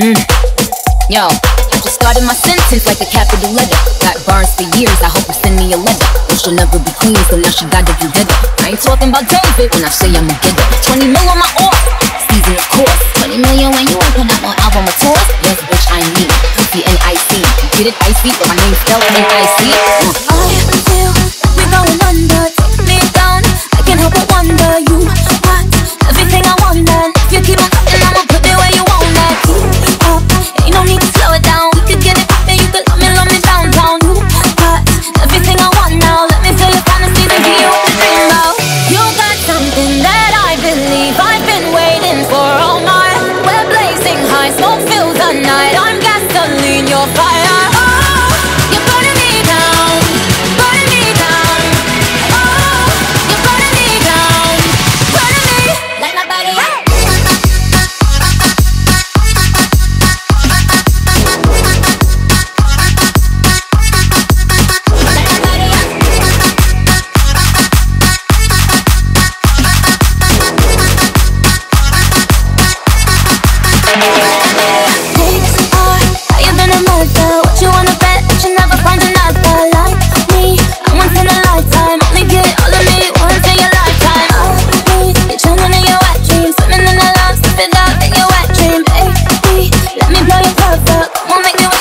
Mm. Yo, I just started my sentence like a capital letter. Got bars for years, I hope you send me a letter. But she'll never be queen, so now she gotta do better. I ain't talking about David when I say I'm a getter. 20 mil on my off, season of course. 20 million when you ain't put out no album or tour. Yes, bitch, I need pussy N-I-C. Get it icy, but my name's spelled N-I-C. I feel we're going under. night me blow your top up, won't make me wait.